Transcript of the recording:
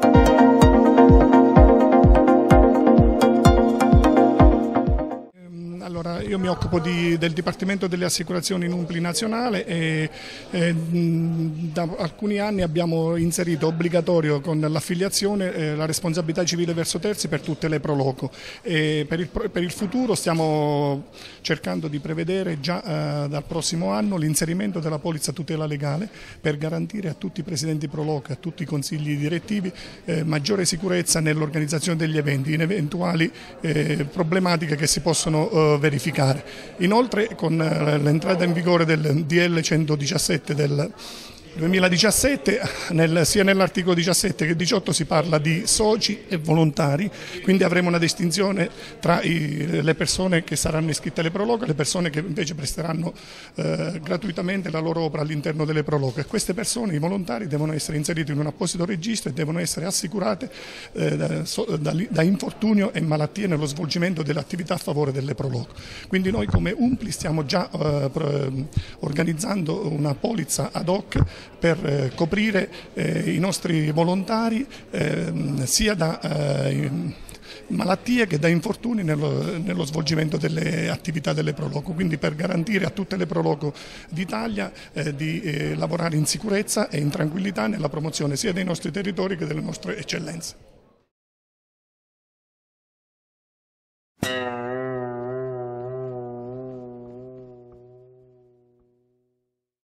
Bye. Allora, io mi occupo di, del Dipartimento delle Assicurazioni in Umpli Nazionale e, e da alcuni anni abbiamo inserito obbligatorio con l'affiliazione eh, la responsabilità civile verso terzi per tutte le Proloco. E per, il, per il futuro stiamo cercando di prevedere già eh, dal prossimo anno l'inserimento della polizza tutela legale per garantire a tutti i presidenti Proloco a tutti i consigli direttivi eh, maggiore sicurezza nell'organizzazione degli eventi, in eventuali eh, problematiche che si possono verificare. Inoltre con eh, l'entrata in vigore del DL 117 del 2017 nel, sia nell'articolo 17 che 18 si parla di soci e volontari, quindi avremo una distinzione tra i, le persone che saranno iscritte alle prologhe e le persone che invece presteranno eh, gratuitamente la loro opera all'interno delle prologhe. Queste persone, i volontari, devono essere inseriti in un apposito registro e devono essere assicurate eh, da, da, da, infortunio e malattie nello svolgimento dell'attività a favore delle prologhe. Quindi noi come UMPLI stiamo già eh, organizzando una polizza ad hoc per eh, coprire eh, i nostri volontari ehm, sia da eh, malattie che da infortuni nello, nello, svolgimento delle attività delle Proloco, quindi per garantire a tutte le Proloco d'Italia eh, di eh, lavorare in sicurezza e in tranquillità nella promozione sia dei nostri territori che delle nostre eccellenze.